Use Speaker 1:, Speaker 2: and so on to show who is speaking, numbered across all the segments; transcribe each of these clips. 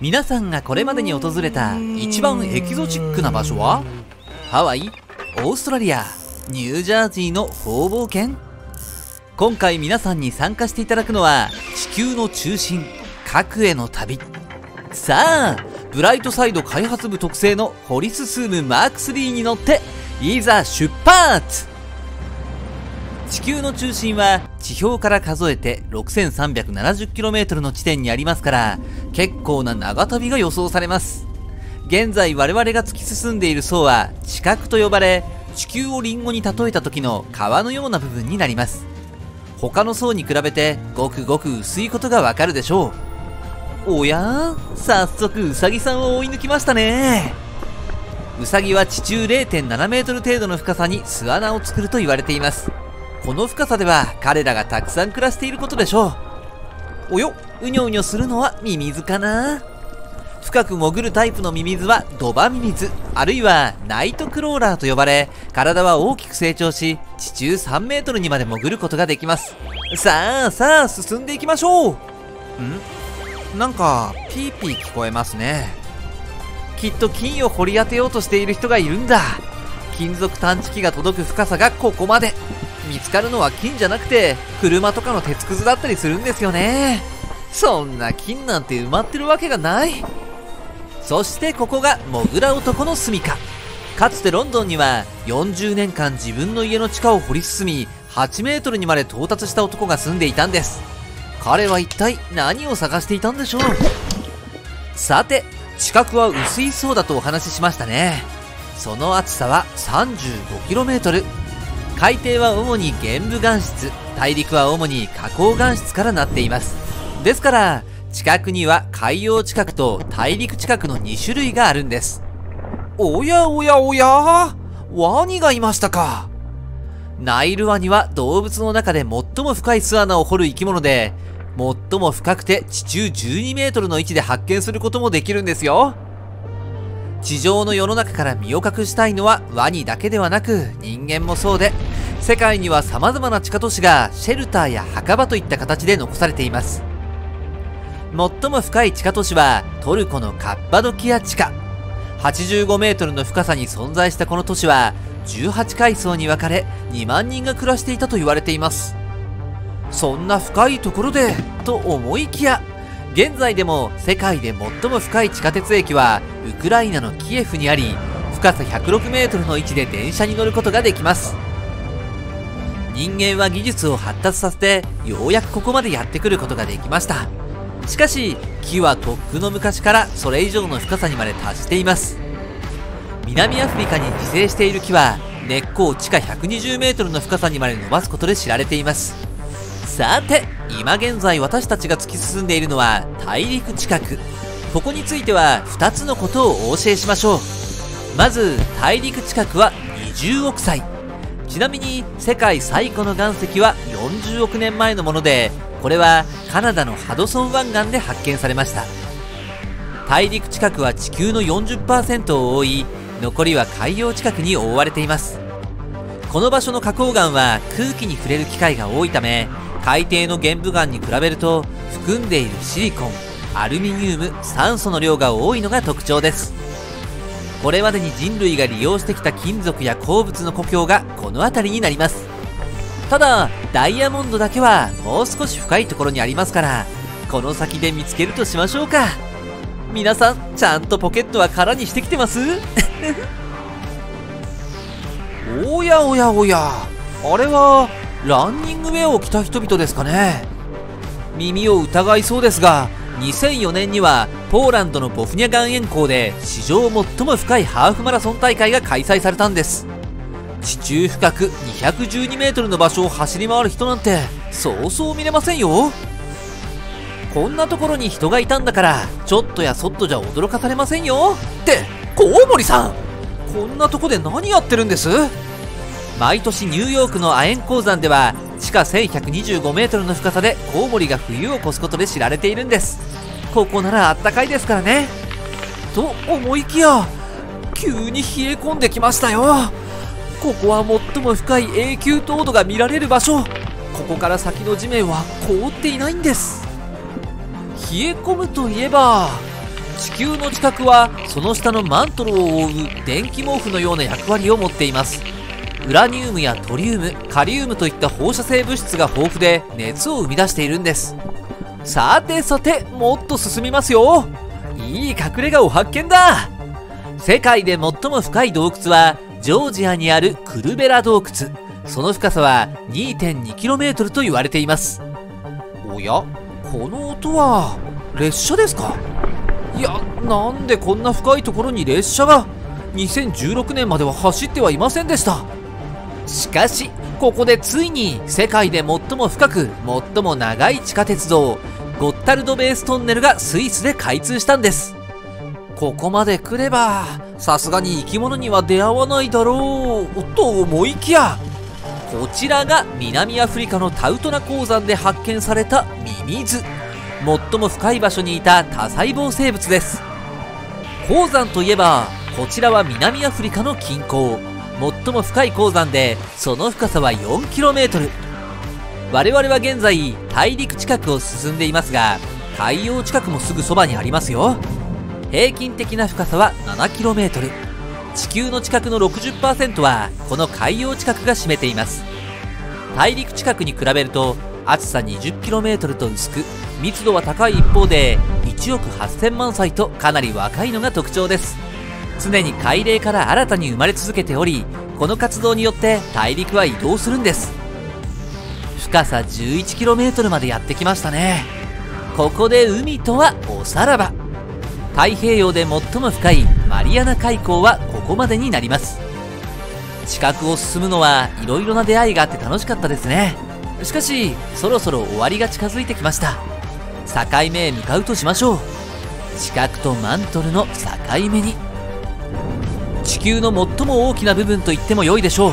Speaker 1: 皆さんがこれまでに訪れた一番エキゾチックな場所は？ハワイオーストラリアニュージャージーの方々圏。今回皆さんに参加していただくのは地球の中心核への旅。さあブライトサイド開発部特製のホリススームマーク3に乗っていざ出発。地球の中心は地表から数えて 6370km の地点にありますから結構な長旅が予想されます。現在我々が突き進んでいる層は地殻と呼ばれ地球をリンゴに例えた時の皮のような部分になります。他の層に比べてごくごく薄いことがわかるでしょう。おや？早速ウサギさんを追い抜きましたね。ウサギは地中 0.7m 程度の深さに巣穴を作ると言われています。この深さでは彼らがたくさん暮らしていることでしょう。おようにょうにょするのはミミズかな。深く潜るタイプのミミズはドバミミズあるいはナイトクローラーと呼ばれ体は大きく成長し地中3メートルにまで潜ることができます。さあさあ進んでいきましょうん？なんかピーピー聞こえますね。きっと金を掘り当てようとしている人がいるんだ。金属探知機が届く深さがここまで。見つかるのは金じゃなくて車とかの鉄くずだったりするんですよねそんな金なんて埋まってるわけがない。そしてここがモグラ男の住処か。つてロンドンには40年間自分の家の地下を掘り進み8メートルにまで到達した男が住んでいたんです。彼は一体何を探していたんでしょう？さて地殻は薄い層だとお話ししましたね。その厚さは 35km 海底は主に玄武岩質大陸は主に花崗岩質からなっています。ですから地殻には海洋地殻と大陸地殻の2種類があるんです。おやおやおやワニがいましたか。ナイルワニは動物の中で最も深い巣穴を掘る生き物で最も深くて地中12メートルの位置で発見することもできるんですよ。地上の世の中から身を隠したいのはワニだけではなく人間もそうで世界には様々な地下都市がシェルターや墓場といった形で残されています。最も深い地下都市はトルコのカッパドキア地下。85メートルの深さに存在したこの都市は18階層に分かれ2万人が暮らしていたと言われています。そんな深いところでと思いきや現在でも世界で最も深い地下鉄駅はウクライナのキエフにあり深さ106メートルの位置で電車に乗ることができます。人間は技術を発達させてようやくここまでやってくることができました。しかし木はとっくの昔からそれ以上の深さにまで達しています。南アフリカに自生している木は根っこを地下 120m の深さにまで伸ばすことで知られています。さて今現在私たちが突き進んでいるのは大陸近く。ここについては2つのことをお教えしましょう。まず大陸近くは20億歳。ちなみに世界最古の岩石は40億年前のものでこれはカナダのハドソン湾岸で発見されました。大陸近くは地球の40%を覆い残りは海洋近くに覆われています。この場所の花崗岩は空気に触れる機会が多いため海底の玄武岩に比べると含んでいるシリコンアルミニウム酸素の量が多いのが特徴です。これまでに人類が利用してきた金属や鉱物の故郷がこの辺りになります。ただダイヤモンドだけはもう少し深いところにありますからこの先で見つけるとしましょうか。皆さんちゃんとポケットは空にしてきてます？おやおやおやあれはランニングウェアを着た人々ですかね？耳を疑いそうですが2004年にはポーランドのボフニャ岩塩港で史上最も深いハーフマラソン大会が開催されたんです地中深く 212m の場所を走り回る人なんてそうそう見れませんよ。こんなところに人がいたんだからちょっとやそっとじゃ驚かされませんよ。ってコウモリさんこんなとこで何やってるんです？毎年ニューヨークの亜鉛鉱山では地下 1125m の深さでコウモリが冬を越すことで知られているんです。ここならあったかいですからね。と思いきや急に冷え込んできましたよ。ここは最も深い永久凍土が見られる場所。ここから先の地面は凍っていないんです。冷え込むといえば地球の近くはその下のマントルを覆う電気毛布のような役割を持っています。ウラニウムやトリウムカリウムといった放射性物質が豊富で熱を生み出しているんです。さてさてもっと進みますよ。いい隠れ家を発見だ。世界で最も深い洞窟はジョージアにあるクルベラ洞窟。その深さは 2.2km と言われています。おやこの音は列車ですか？いやなんでこんな深いところに列車が？2016年までは走ってはいませんでした。しかしここでついに世界で最も深く最も長い地下鉄道ゴッタルドベーストンネルがスイスで開通したんです。ここまで来ればさすがに生き物には出会わないだろうと思いきやこちらが南アフリカのタウトナ鉱山で発見されたミミズ。最も深い場所にいた多細胞生物です。鉱山といえばこちらは南アフリカの近郊。最も深い鉱山でその深さは 4km 我々は現在大陸近くを進んでいますが海洋近くもすぐそばにありますよ。平均的な深さは 7km 地球の近くの60%はこの海洋近くが占めています。大陸近くに比べると厚さ 20km と薄く密度は高い一方で1億8000万歳とかなり若いのが特徴です。常に海嶺から新たに生まれ続けておりこの活動によって大陸は移動するんです。深さ 11km までやってきましたね。ここで海とはおさらば。太平洋で最も深いマリアナ海溝はここまでになります。近くを進むのはいろいろな出会いがあって楽しかったですね。しかしそろそろ終わりが近づいてきました。境目へ向かうとしましょう。地殻とマントルの境目に。地球の最も大きな部分と言っても良いでしょう。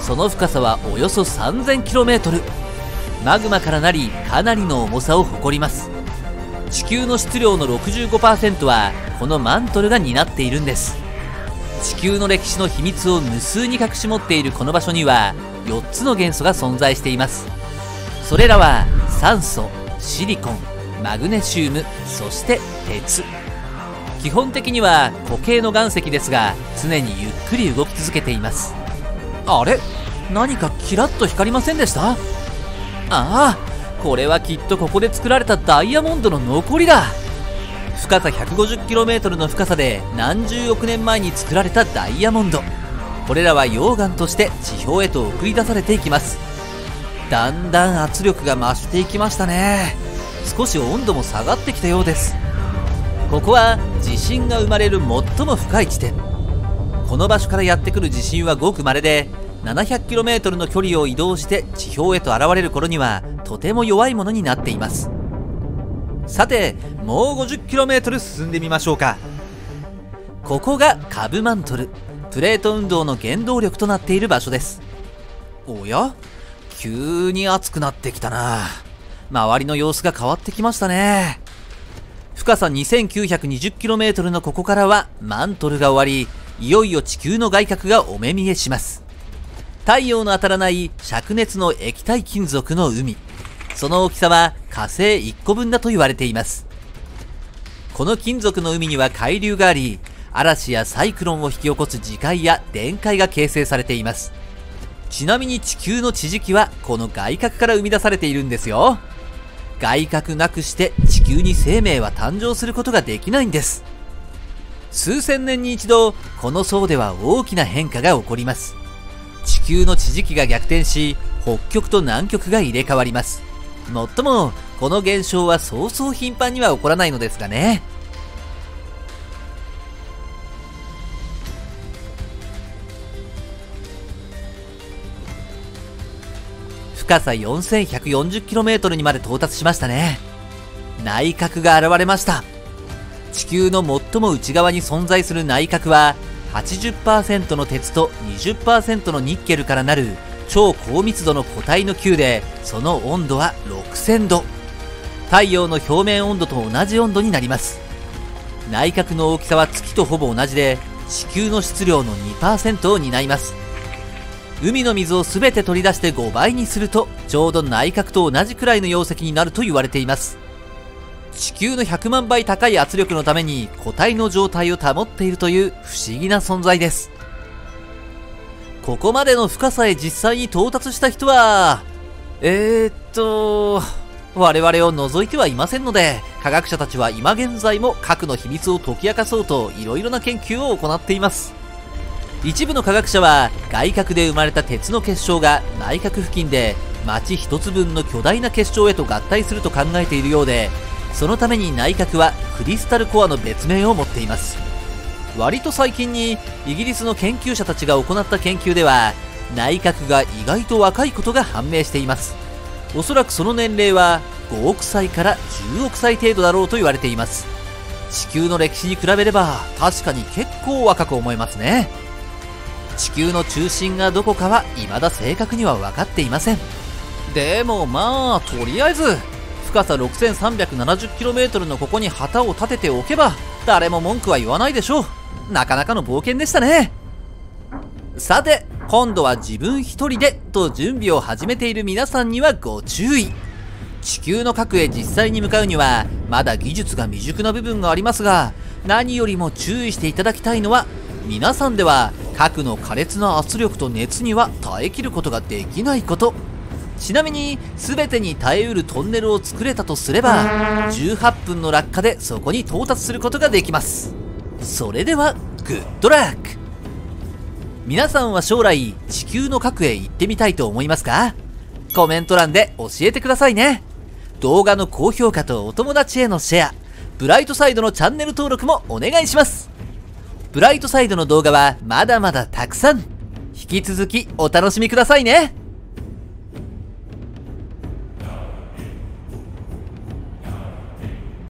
Speaker 1: その深さはおよそ 3000km マグマからなりかなりの重さを誇ります。地球の質量の65%はこのマントルが担っているんです。地球の歴史の秘密を無数に隠し持っているこの場所には4つの元素が存在しています。それらは酸素シリコンマグネシウムそして鉄。基本的には固形の岩石ですが常にゆっくり動き続けています。あれ？何かキラッと光りませんでした？ああこれはきっとここで作られたダイヤモンドの残りだ。深さ 150km の深さで何十億年前に作られたダイヤモンド。これらは溶岩として地表へと送り出されていきます。だんだん圧力が増していきましたね。少し温度も下がってきたようです。ここは地震が生まれる最も深い地点。この場所からやってくる地震はごく稀で 700km の距離を移動して地表へと現れる頃にはとても弱いものになっています。さてもう 50km 進んでみましょうか。ここがカブマントルプレート運動の原動力となっている場所です。おや？急に暑くなってきたな。周りの様子が変わってきましたね。深さ 2920km のここからはマントルが終わり、いよいよ地球の外角がお目見えします。太陽の当たらない灼熱の液体金属の海。その大きさは火星1個分だと言われています。この金属の海には海流があり、嵐やサイクロンを引き起こす磁界や電解が形成されています。ちなみに地球の地磁気はこの外角から生み出されているんですよ。外角なくして地球に生命は誕生することができないんです数千年に一度この層では大きな変化が起こります地球の地磁気が逆転し北極と南極が入れ替わりますもっともこの現象はそうそう頻繁には起こらないのですがね。深さ 4140km にまで到達しましたね。内角が現れました。地球の最も内側に存在する内角は80%の鉄と20%のニッケルからなる超高密度の固体の球でその温度は6000度。太陽の表面温度と同じ温度になります。内角の大きさは月とほぼ同じで地球の質量の2%を担います。海の水を全て取り出して5倍にするとちょうど内角と同じくらいの容積になると言われています。地球の100万倍高い圧力のために固体の状態を保っているという不思議な存在です。ここまでの深さへ実際に到達した人はえー、っと我々を除いてはいませんので科学者たちは今現在も核の秘密を解き明かそうと色々な研究を行っています。一部の科学者は外核で生まれた鉄の結晶が内核付近で町一つ分の巨大な結晶へと合体すると考えているようでそのために内核はクリスタルコアの別名を持っています。割と最近にイギリスの研究者たちが行った研究では内核が意外と若いことが判明しています。おそらくその年齢は5億歳から10億歳程度だろうと言われています。地球の歴史に比べれば確かに結構若く思えますね。地球の中心がどこかは未だ正確には分かっていません。でもまあとりあえず深さ 6370km のここに旗を立てておけば誰も文句は言わないでしょう。なかなかの冒険でしたね。さて今度は自分一人でと準備を始めている皆さんにはご注意。地球の核へ実際に向かうにはまだ技術が未熟な部分がありますが何よりも注意していただきたいのは皆さんでは核の苛烈な圧力と熱には耐えきることができないこと。ちなみに全てに耐えうるトンネルを作れたとすれば18分の落下でそこに到達することができます。それではグッドラック。皆さんは将来地球の核へ行ってみたいと思いますか？コメント欄で教えてくださいね。動画の高評価とお友達へのシェア。ブライトサイドのチャンネル登録もお願いします。ブライトサイドの動画はまだまだたくさん。引き続きお楽しみくださいね。